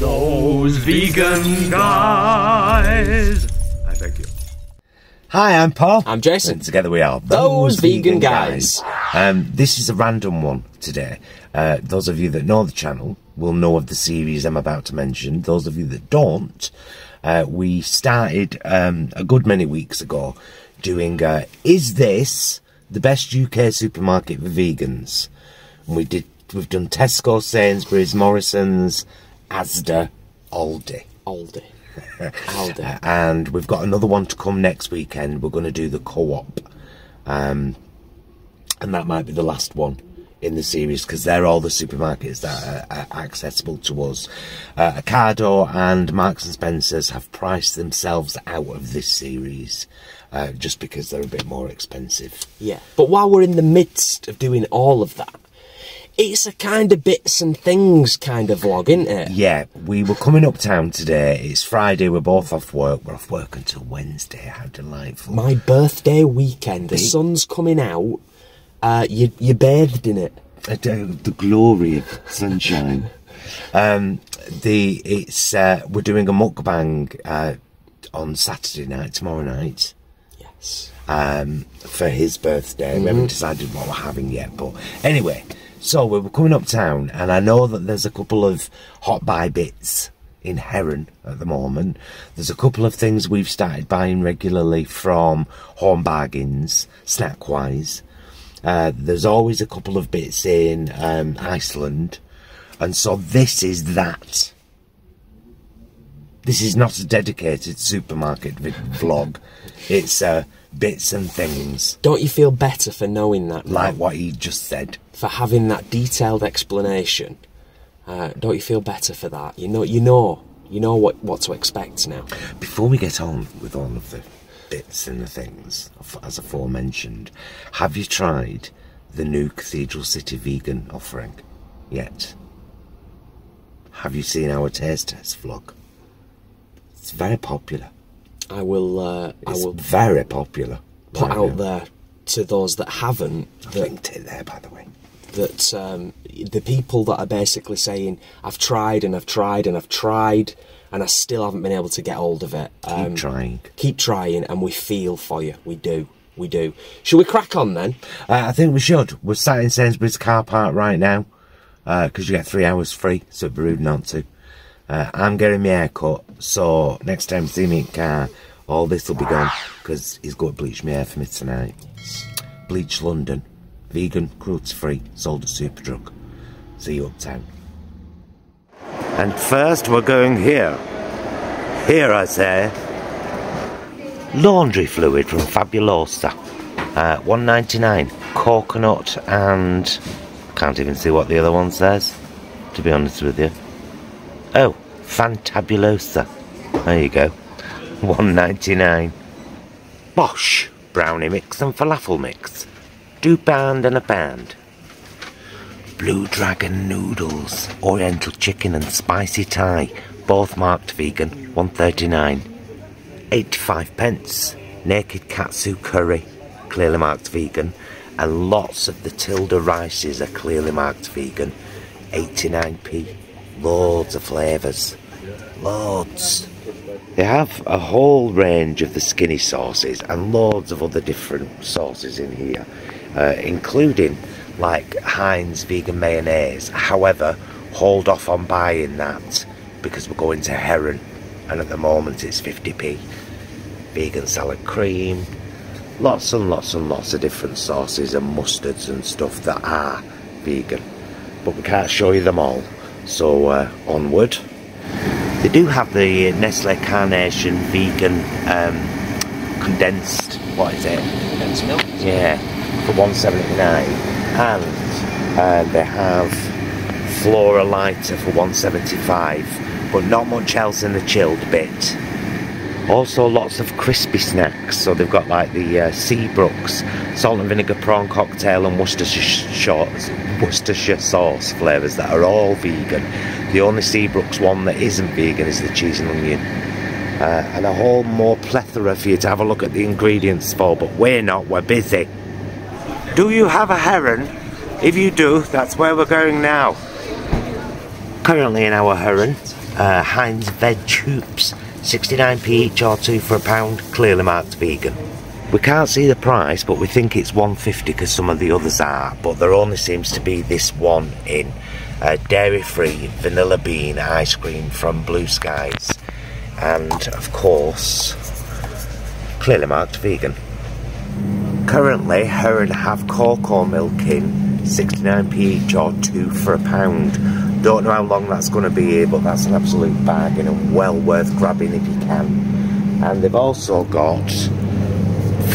Those vegan guys. I thank you. Hi, I'm Paul. I'm Jason. And together we are Those Vegan Guys. Um, this is a random one today. Uh, those of you that know the channel will know of the series I'm about to mention. Those of you that don't, uh, we started um, a good many weeks ago doing uh, Is This the Best UK Supermarket for Vegans? And we did, we've done Tesco, Sainsbury's, Morrison's, Asda, Aldi. Aldi. Aldi. and we've got another one to come next weekend. We're going to do the co-op, um, and that might be the last one in the series because they're all the supermarkets that are, are accessible to us. Uh, Ocado and Marks and Spencers have priced themselves out of this series. Uh, just because they're a bit more expensive. Yeah. But while we're in the midst of doing all of that, it's a kind of bits and things kind of vlog, isn't it? Yeah, we were coming uptown today. It's Friday. We're both off work. We're off work until Wednesday. How delightful! My birthday weekend. The sun's coming out. Uh, you you bathed in it. The glory of sunshine. um, the it's uh, we're doing a mukbang uh, on Saturday night, tomorrow night, Yes. um, for his birthday. We haven't decided what we're having yet, but anyway. So we were coming uptown, and I know that there's a couple of hot buy bits in Heron at the moment. There's a couple of things we've started buying regularly from Home Bargains, snack wise. Uh, there's always a couple of bits in um, Iceland, and so this is that. This is not a dedicated supermarket vlog. It's uh, bits and things Don't you feel better for knowing that? now? like what he just said. for having that detailed explanation. Uh, don't you feel better for that? You know, you know, you know what what to expect now. Before we get on with all of the bits and the things, as aforementioned, have you tried the new Cathedral City vegan offering yet? Have you seen our taste test vlog? It's very popular. I will. Uh, I will very popular. put right out now. there to those that haven't that linked it there, by the way. that um, the people that are basically saying I've tried and I've tried and I've tried and I still haven't been able to get hold of it. Keep Um, trying. Keep trying, and we feel for you. We do. We do. Shall we crack on then? Uh, I think we should. We're sat in Sainsbury's car park right now because you get three hours free, so it'd be rude not to. Uh, I'm getting my hair cut, so next time see me in car, all this will be gone because he's got to bleach my hair for me tonight. Bleach London, vegan, cruelty free, sold at Superdrug. See you uptown. And first, we're going here. Here, I say. Laundry fluid from Fabulosa. Uh, 199 coconut and can't even see what the other one says to be honest with you oh fantabulosa there you go 199 bosh brownie mix and falafel mix two pound and a pound blue dragon noodles oriental chicken and spicy thai both marked vegan 139 85 pence. Naked katsu curry, clearly marked vegan. And lots of the Tilda rices are clearly marked vegan. 89p. Loads of flavours. Loads. They have a whole range of the skinny sauces and loads of other different sauces in here, uh, including like Heinz vegan mayonnaise. However, hold off on buying that because we're going to Heron and at the moment it's 50p. Vegan salad cream, lots and lots and lots of different sauces and mustards and stuff that are vegan, but we can't show you them all. So uh, onward. They do have the Nestle Carnation vegan um, condensed. What is it? Condensed milk. Yeah, for 179 and uh, they have Flora Lighter for 175 but not much else in the chilled bit. Also lots of crispy snacks, so they've got like the uh, Seabrooks salt and vinegar prawn cocktail and Worcestershire, Worcestershire sauce flavours that are all vegan. The only Seabrooks one that isn't vegan is the cheese and onion. Uh, and a whole more plethora for you to have a look at the ingredients for, but we're not, we're busy. Do you have a heron? If you do, that's where we're going now. Currently in our heron, uh, Heinz veg hoops, 69p each or two for a pound, clearly marked vegan. We can't see the price, but we think it's 150 because some of the others are, but there only seems to be this one in. Uh, dairy-free vanilla bean ice cream from Blue Skies. And, of course, clearly marked vegan. Currently, Heron have cocoa milk in 69p each or two for a pound. Don't know how long that's going to be here, but that's an absolute bargain and well worth grabbing if you can. And they've also got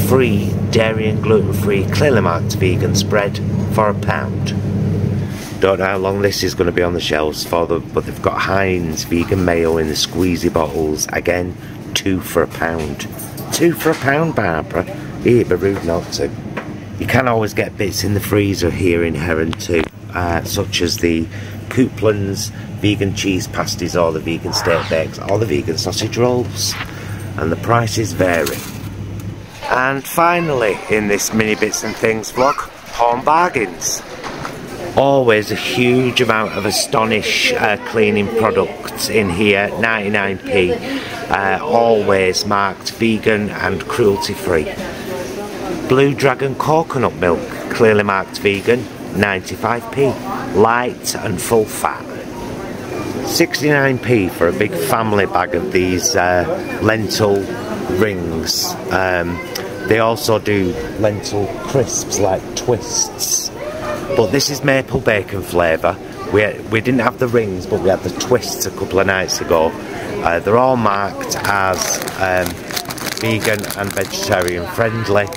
free dairy and gluten-free clearly marked vegan spread for a pound. Don't know how long this is going to be on the shelves for but they've got Heinz vegan mayo in the squeezy bottles. Again, two for a pound. Two for a pound, Barbara. It'd be rude not to. You can always get bits in the freezer here in Heron too, uh, such as the Cooplands vegan cheese pasties or the vegan steak bakes or the vegan sausage rolls. And the prices vary. And finally, in this mini bits and things vlog, home bargains. Always a huge amount of Astonish uh, cleaning products in here, 99p. Uh, always marked vegan and cruelty free. Blue Dragon coconut milk, clearly marked vegan, 95p. Light and full fat. 69p for a big family bag of these uh, lentil rings. Um, they also do lentil crisps like twists. But this is maple bacon flavour. We, we didn't have the rings, but we had the twists a couple of nights ago. Uh, they're all marked as um, vegan and vegetarian friendly.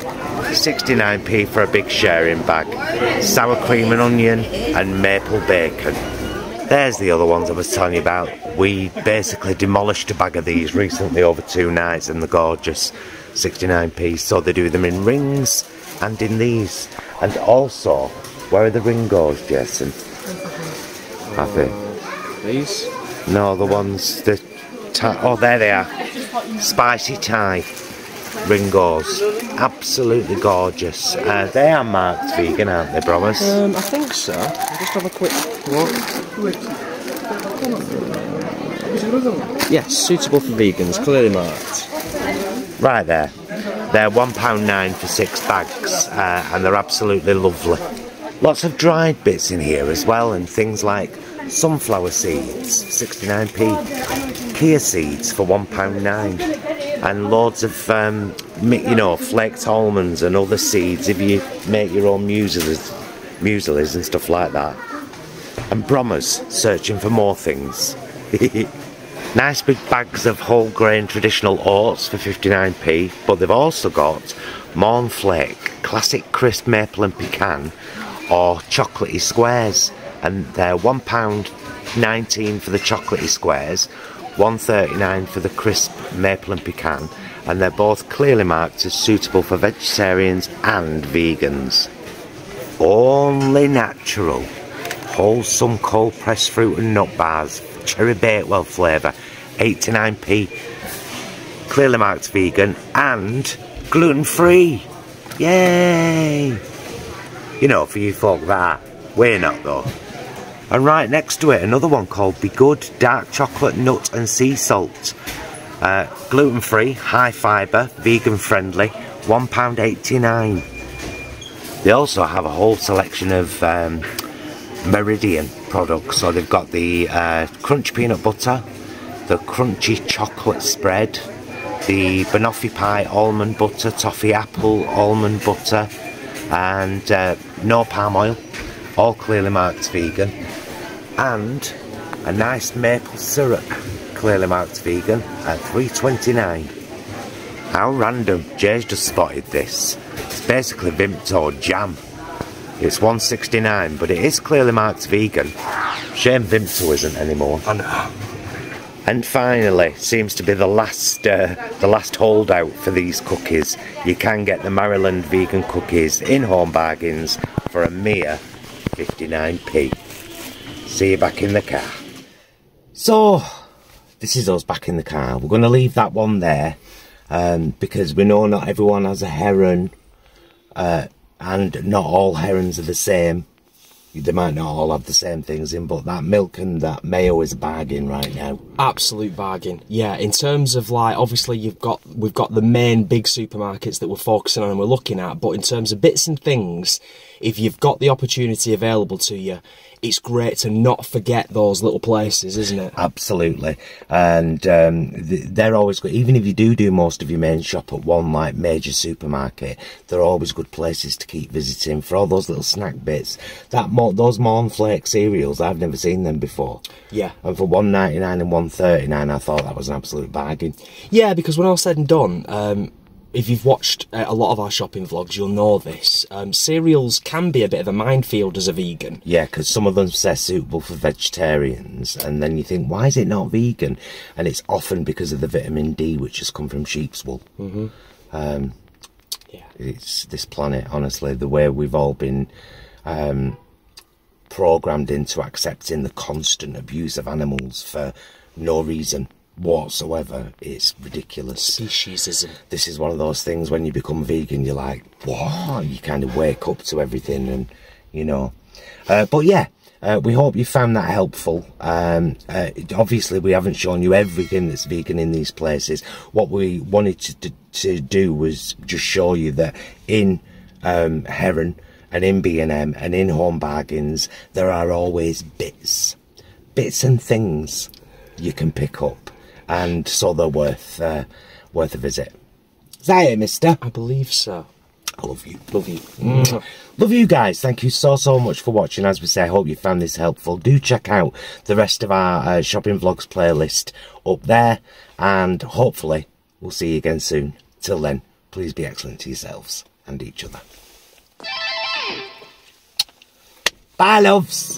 69p for a big sharing bag. Sour cream and onion and maple bacon. There's the other ones I was telling you about. We basically demolished a bag of these recently over two nights and they're gorgeous. 69p. So they do them in rings and in these. And also, where are the ringos, Jason? I think. These? No, the ones that. Oh, there they are. Spicy Thai ringos. Absolutely gorgeous. Uh, they are marked vegan, aren't they, Brothers? Um, I think so. I'll just have a quick look. Yes, suitable for vegans, clearly marked. Right there. They're £1.9 for six bags, uh, and they're absolutely lovely. Lots of dried bits in here as well, and things like sunflower seeds, 69p, chia seeds for £1.9, and loads of, um, you know, flaked almonds and other seeds if you make your own mueslis, mueslis and stuff like that. And Bromers searching for more things. Nice big bags of whole grain traditional oats for 59p, but they've also got Mornflake, classic crisp maple and pecan, or chocolatey squares, and they're £1.19 for the chocolatey squares, 1.39 for the crisp maple and pecan, and they're both clearly marked as suitable for vegetarians and vegans. Only natural, wholesome cold pressed fruit and nut bars cherry bakewell flavour, 89p. Clearly marked vegan and gluten free. Yay! You know, for you folk that, we're not though. And right next to it, another one called Be Good Dark Chocolate Nut and Sea Salt. Uh, gluten free, high fibre, vegan friendly, £1.89. They also have a whole selection of um, Meridian products. So they've got the uh, crunch peanut butter, the crunchy chocolate spread, the banoffee pie almond butter, toffee apple almond butter, and uh, no palm oil, all clearly marked vegan, and a nice maple syrup, clearly marked vegan, at 3.29. How random! Jay's just spotted this. It's basically Vimto jam. It's 169, but it is clearly marked vegan. Shame Vimto isn't anymore. I know. And finally, seems to be the last, uh, the last holdout for these cookies. You can get the Maryland vegan cookies in home bargains for a mere 59p. See you back in the car. So, this is us back in the car. We're going to leave that one there um, because we know not everyone has a heron. Uh, and not all herons are the same. they might not all have the same things in, but that milk and that mayo is a bargain right now. Absolute bargain. Yeah, in terms of like, obviously you've got we've got the main big supermarkets that we're focusing on and we're looking at, but in terms of bits and things, if you've got the opportunity available to you, it's great to not forget those little places, isn't it? Absolutely, and um, they're always good. Even if you do do most of your main shop at one like major supermarket, they're always good places to keep visiting for all those little snack bits. That those Mornflake cereals, I've never seen them before. Yeah, and for one ninety nine and one thirty nine, I thought that was an absolute bargain. Yeah, because when all said and done, um, if you've watched uh, a lot of our shopping vlogs, you'll know this. Um, cereals can be a bit of a minefield as a vegan. Yeah, because some of them say suitable for vegetarians, and then you think, why is it not vegan? And it's often because of the vitamin D, which has come from sheep's wool. Mm -hmm. um, yeah, it's this planet. Honestly, the way we've all been um, programmed into accepting the constant abuse of animals for no reason whatsoever. It's ridiculous. Speciesism. This is one of those things when you become vegan, you're like, what? You kind of wake up to everything and, you know. Uh, but yeah, uh, we hope you found that helpful. Um, uh, obviously, we haven't shown you everything that's vegan in these places. What we wanted to, to, to do was just show you that in um, Heron and in B&M and in Home Bargains, there are always bits, bits and things you can pick up and so they're worth uh, worth a visit. Is that it, Mister? I believe so. I love you. Love you. Mm. Love you guys. Thank you so, so much for watching. As we say, I hope you found this helpful. Do check out the rest of our uh, shopping vlogs playlist up there. And hopefully, we'll see you again soon. Till then, please be excellent to yourselves and each other. Bye, loves.